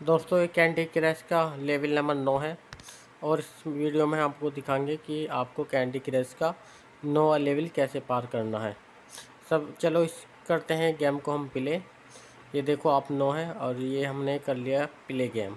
दोस्तों, ये Candy Crush का लेवल नंबर नौ है और इस वीडियो में आपको दिखाएँगे कि आपको कैंडी क्रश का नौ लेवल कैसे पार करना है। सब, चलो इस करते हैं गेम को हम प्ले ये देखो, आप नौ है और ये हमने कर लिया प्ले गेम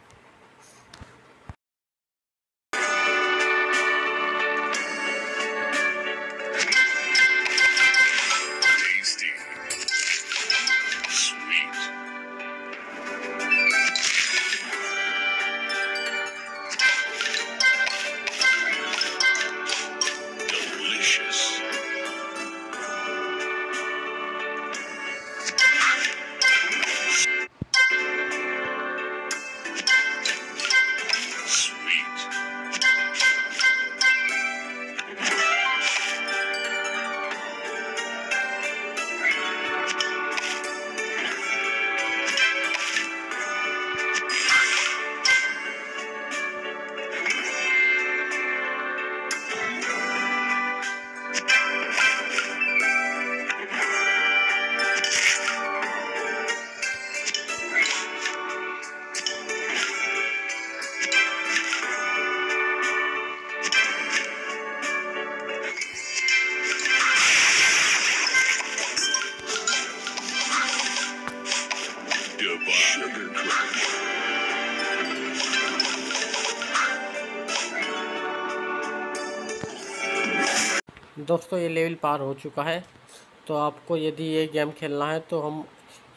दोस्तों, ये लेवल पार हो चुका है। तो आपको यदि ये गेम खेलना है तो हम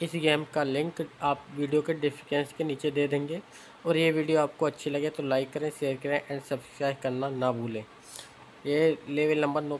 इस गेम का लिंक आप वीडियो के डिस्क्रिप्शन के नीचे दे देंगे। और ये वीडियो आपको अच्छी लगे तो लाइक करें शेयर करें एंड सब्सक्राइब करना ना भूलें। ये लेवल नंबर नो